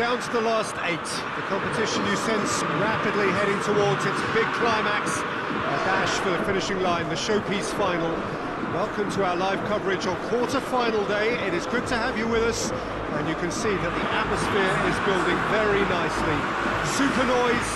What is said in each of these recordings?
down to the last eight. The competition you sense rapidly heading towards its big climax. A dash for the finishing line, the showpiece final. Welcome to our live coverage on quarter-final day. It is good to have you with us, and you can see that the atmosphere is building very nicely. Super noise,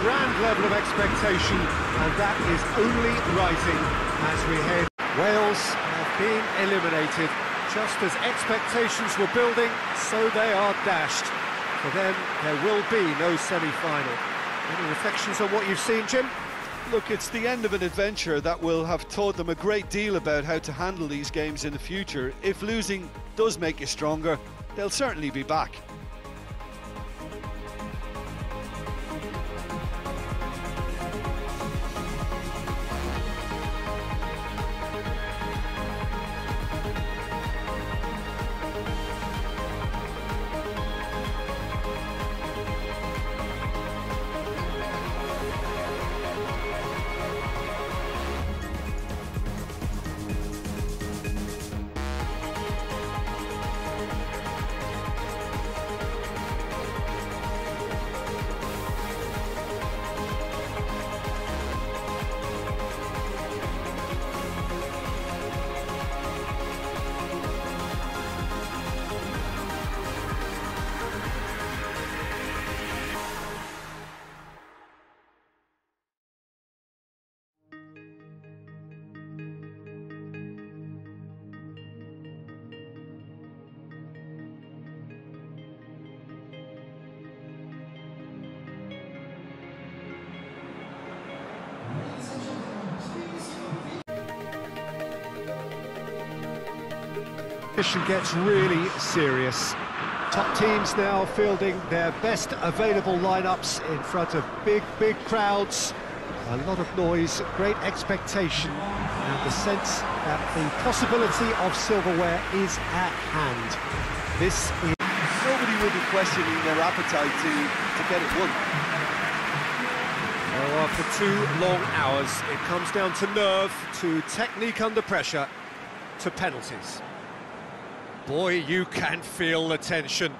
grand level of expectation, and that is only rising as we head. Wales have been eliminated. Just as expectations were building, so they are dashed. For them, there will be no semi-final. Any reflections on what you've seen, Jim? Look, it's the end of an adventure that will have taught them a great deal about how to handle these games in the future. If losing does make you stronger, they'll certainly be back. Competition gets really serious. Top teams now fielding their best available lineups in front of big, big crowds. A lot of noise, great expectation, and the sense that the possibility of silverware is at hand. This is... Nobody will be questioning their appetite to, to get it won. Well, oh, after two long hours, it comes down to nerve, to technique under pressure, to penalties. Boy, you can feel the tension.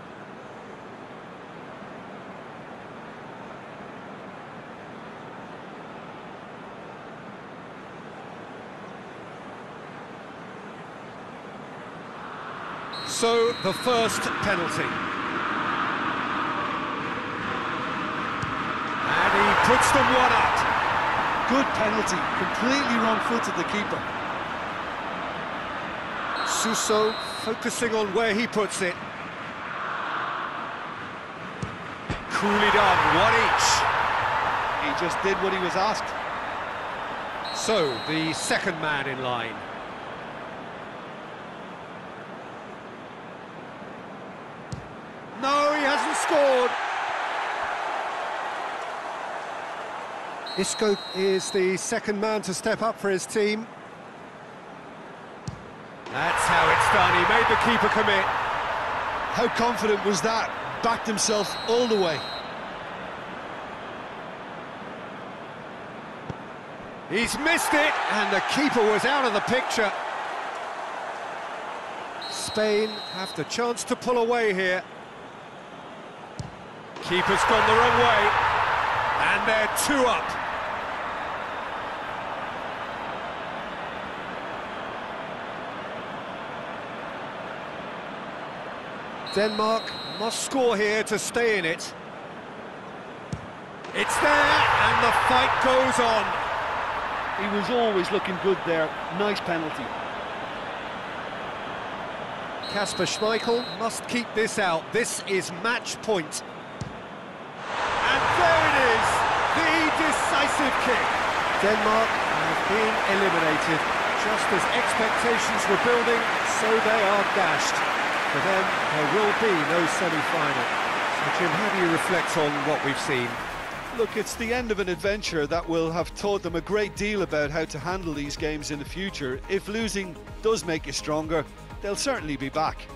So, the first penalty. And he puts them one up. Good penalty, completely wrong-footed the keeper. Suso focusing on where he puts it. Coolly done, one each. He just did what he was asked. So, the second man in line. No, he hasn't scored. Isco is the second man to step up for his team. That's how it's done. He made the keeper commit. How confident was that? Backed himself all the way. He's missed it, and the keeper was out of the picture. Spain have the chance to pull away here. Keeper's gone the wrong way, and they're two up. Denmark must score here to stay in it. It's there, and the fight goes on. He was always looking good there. Nice penalty. Kasper Schmeichel must keep this out. This is match point. And there it is, the decisive kick. Denmark have been eliminated. Just as expectations were building, so they are dashed. For them, there will be no semi-final. So, Jim, how do you reflect on what we've seen? Look, it's the end of an adventure that will have taught them a great deal about how to handle these games in the future. If losing does make you stronger, they'll certainly be back.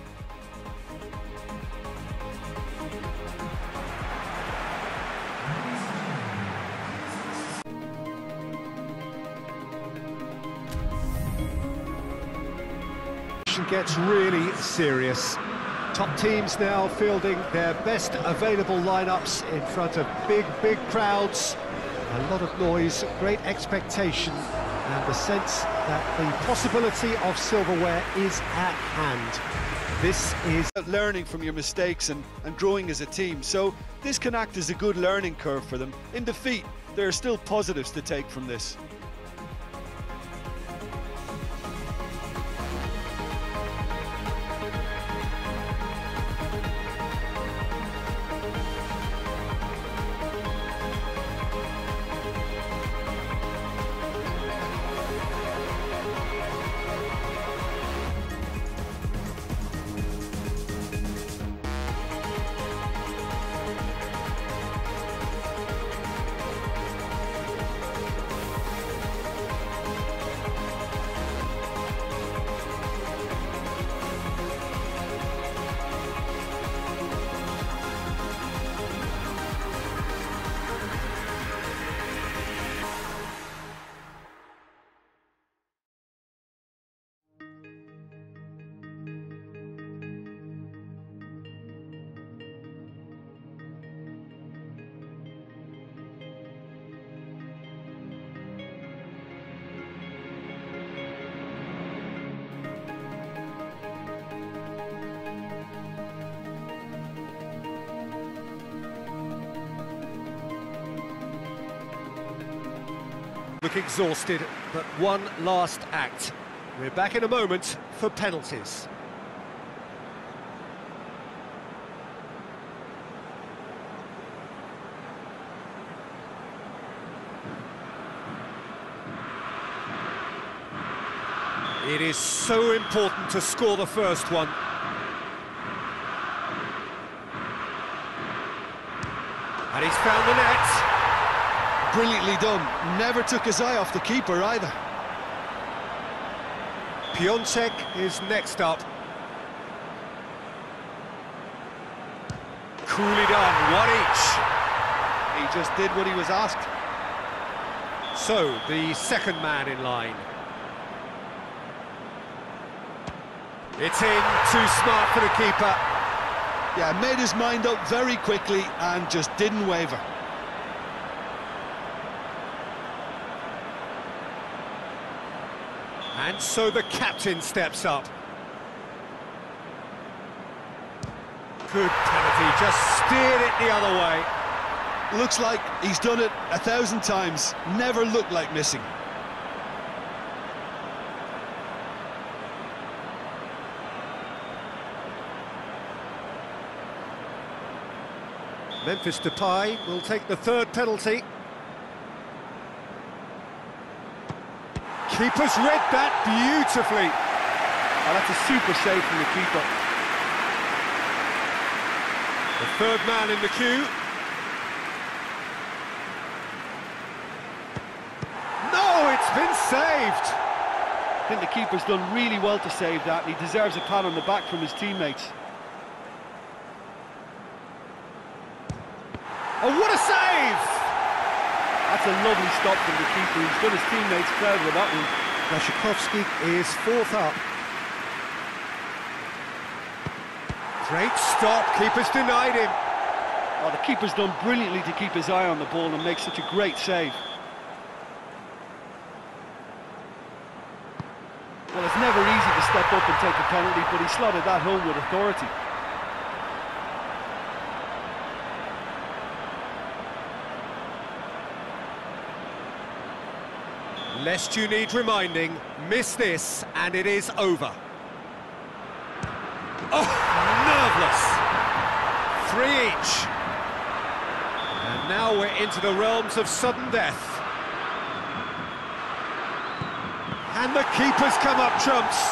Gets really serious. Top teams now fielding their best available lineups in front of big, big crowds. A lot of noise, great expectation, and the sense that the possibility of silverware is at hand. This is learning from your mistakes and, and growing as a team. So this can act as a good learning curve for them. In defeat, there are still positives to take from this. Look exhausted, but one last act. We're back in a moment for penalties. It is so important to score the first one. And he's found the net. Brilliantly done. Never took his eye off the keeper either. Piontek is next up. Coolly done, one each. He just did what he was asked. So, the second man in line. It's in, too smart for the keeper. Yeah, made his mind up very quickly and just didn't waver. And so the captain steps up. Good penalty, just steered it the other way. Looks like he's done it a thousand times, never looked like missing. Memphis Depay will take the third penalty. Keeper's read that beautifully. That's a super save from the keeper. The third man in the queue. No, it's been saved. I think the keeper's done really well to save that, he deserves a pat on the back from his teammates. Oh, what a save! That's a lovely stop from the keeper. He's done his teammates proud with that one. Błaszczykowski is fourth up. Great stop, keeper's denied him. Oh, the keeper's done brilliantly to keep his eye on the ball and make such a great save. Well, it's never easy to step up and take a penalty, but he slotted that home with authority. Lest you need reminding, miss this and it is over. Oh, nerveless. Three each. And now we're into the realms of sudden death. And the keeper's come up trumps.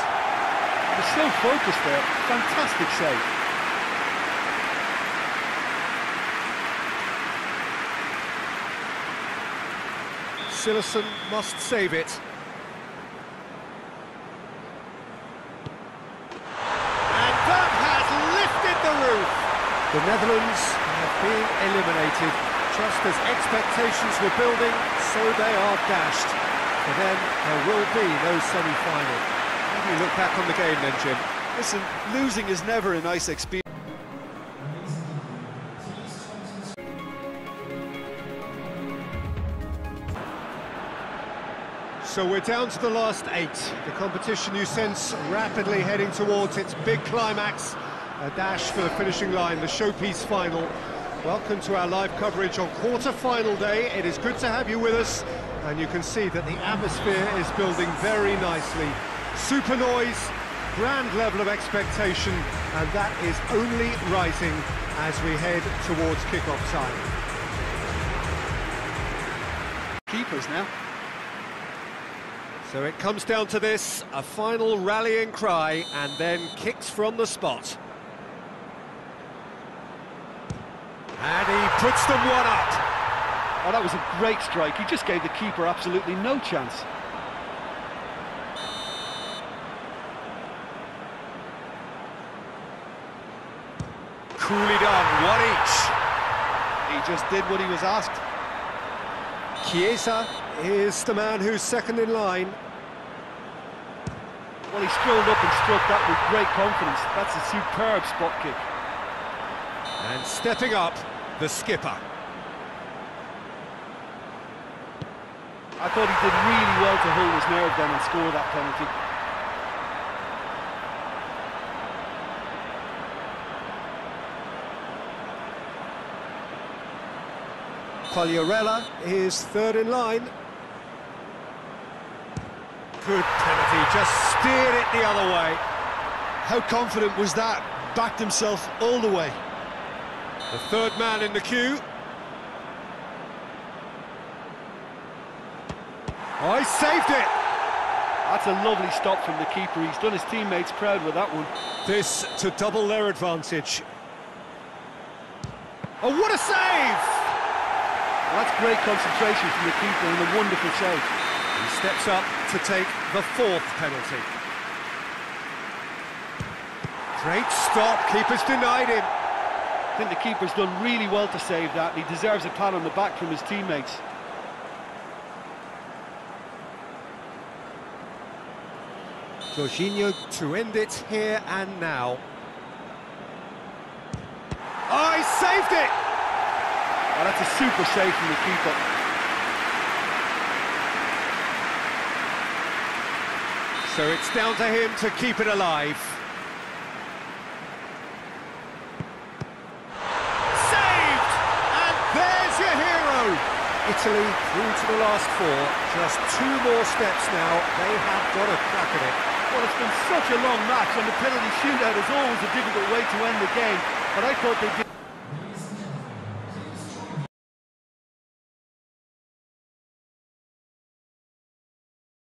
He's still focused there. Fantastic save. Cillessen must save it. And that has lifted the roof. The Netherlands have been eliminated. Just as expectations were building, so they are dashed. For them, there will be no semi-final. How do you look back on the game then, Jim? Listen, losing is never a nice experience. So we're down to the last eight. The competition you sense rapidly heading towards its big climax. A dash for the finishing line, the showpiece final. Welcome to our live coverage on quarter-final day. It is good to have you with us, and you can see that the atmosphere is building very nicely. Super noise, grand level of expectation, and that is only rising as we head towards kick-off time. Keepers now. So it comes down to this, a final rallying cry, and then kicks from the spot. And he puts them one up. Oh, that was a great strike. He just gave the keeper absolutely no chance. Coolly done, one each. He just did what he was asked. Chiesa is the man who's second in line. Well, he strolled up and struck that with great confidence. That's a superb spot kick. And stepping up, the skipper. I thought he did really well to hold his nerve then and score that penalty. Quagliarella is third in line. Good penalty, just steered it the other way. How confident was that? Backed himself all the way. The third man in the queue. Oh, he saved it! That's a lovely stop from the keeper. He's done his teammates proud with that one. This to double their advantage. Oh, what a save! Well, that's great concentration from the keeper and a wonderful save. He steps up to take the fourth penalty. Great stop, keeper's denied him. I think the keeper's done really well to save that, he deserves a pat on the back from his teammates. Jorginho to end it here and now. Oh, he saved it! Oh, that's a super save from the keeper. So it's down to him to keep it alive. Saved! And there's your hero! Italy through to the last four. Just two more steps now. They have got a crack at it. Well, it's been such a long match, and the penalty shootout is always a difficult way to end the game, but I thought they did...